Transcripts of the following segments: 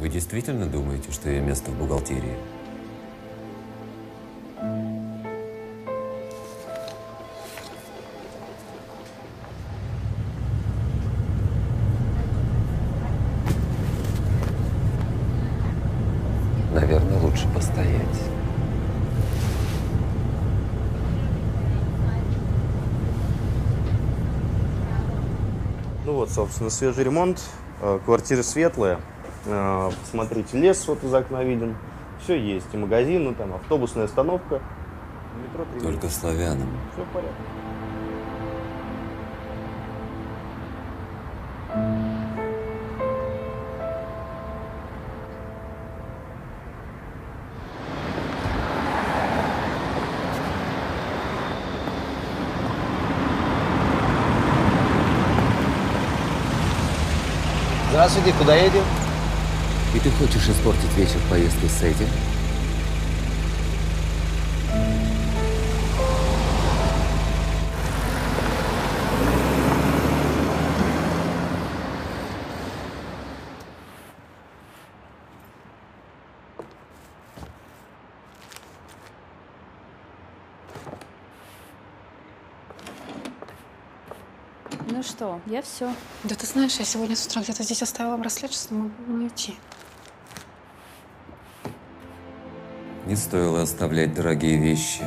Вы действительно думаете, что я место в бухгалтерии? Наверное, лучше постоять. Ну вот, собственно, свежий ремонт, э, квартира светлая. Э, Посмотрите, лес вот из окна виден. Все есть, и магазин, ну там автобусная остановка. Метро Только славянам. Все в порядке. Здравствуйте, куда едем? И ты хочешь испортить вечер поездкой с этим? Ну что, я все. Да ты знаешь, я сегодня с утра где-то здесь оставила браслет, что могу не уйти. Не стоило оставлять дорогие вещи.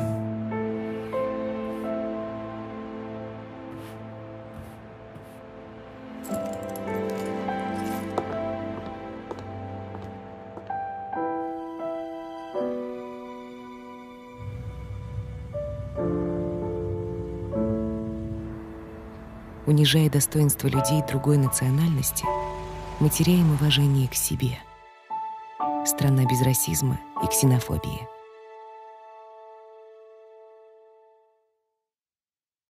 Унижая достоинство людей другой национальности, мы теряем уважение к себе. Страна без расизма и ксенофобии –